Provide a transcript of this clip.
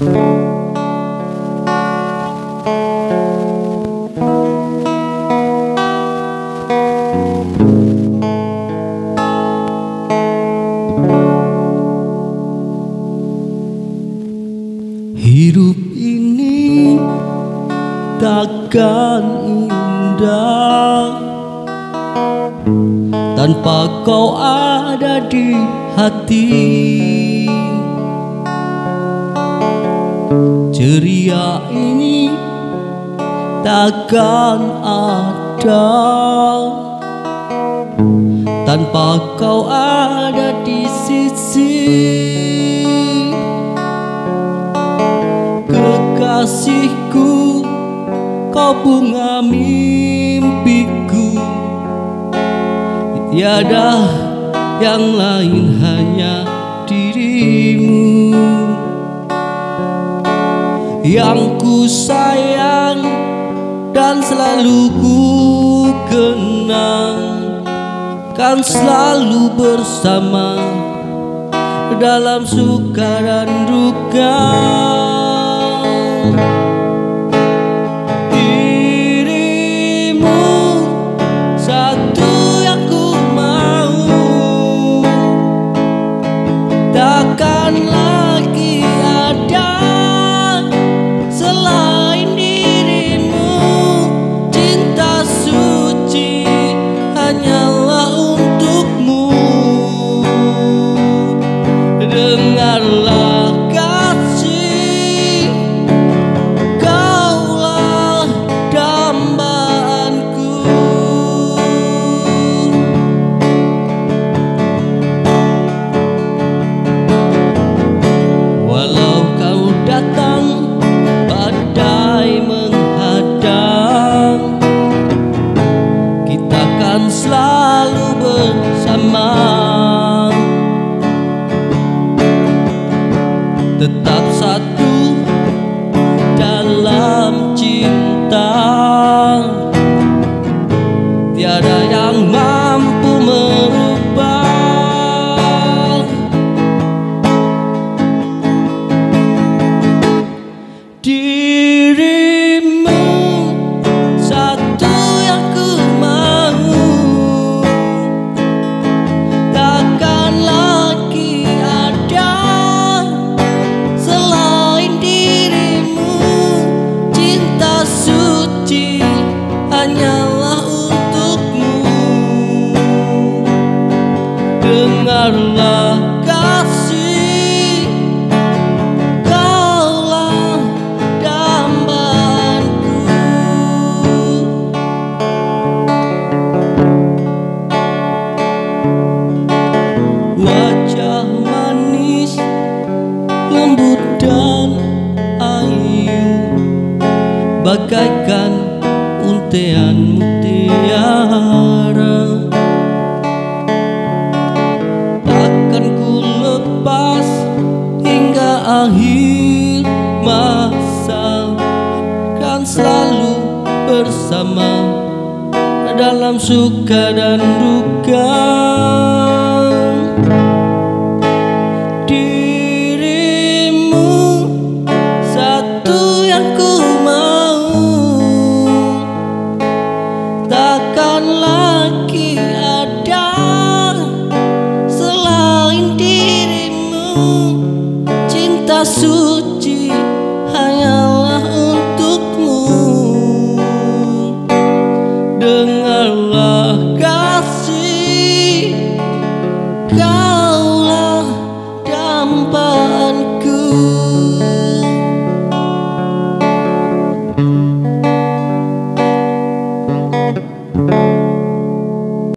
Hidup ini takkan indah. Tanpa kau ada di hati Ceria ini takkan ada. Tanpa kau ada di sisi Kekasihku Kau bunga mimpiku. Tiada yang lain hanya Yang ku sayang dan selalu ku kenang Kan selalu bersama dalam suka dan duka. Dirimu satu Dengarlah kasih. Kaulah dambaanku Wajah manis lembut dan ayu Bagaikan untean mutiara akhir masa Kan selalu bersama dalam suka dan duka. Dirimu satu yang ku mau Takkan lagi azul